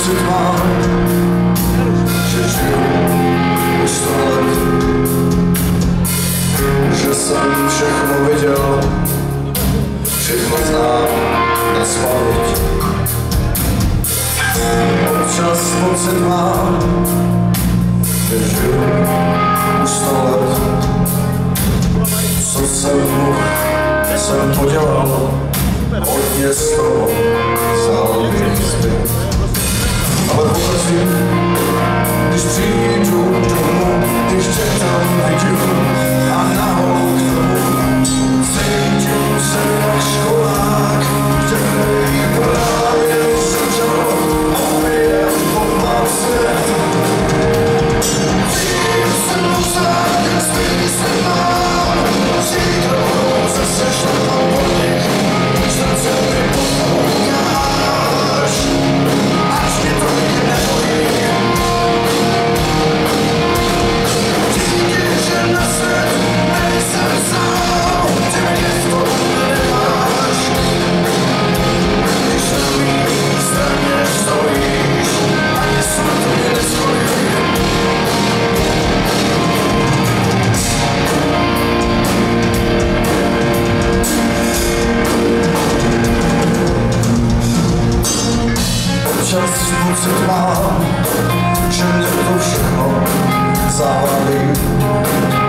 muset že žil o sto let, že jsem všechno viděl, všechno znám na spaměť. Občas pocit mám, že žil o sto let, co jsem mohl, jsem podělal, občas pocit mám, že mě to všechno závalí.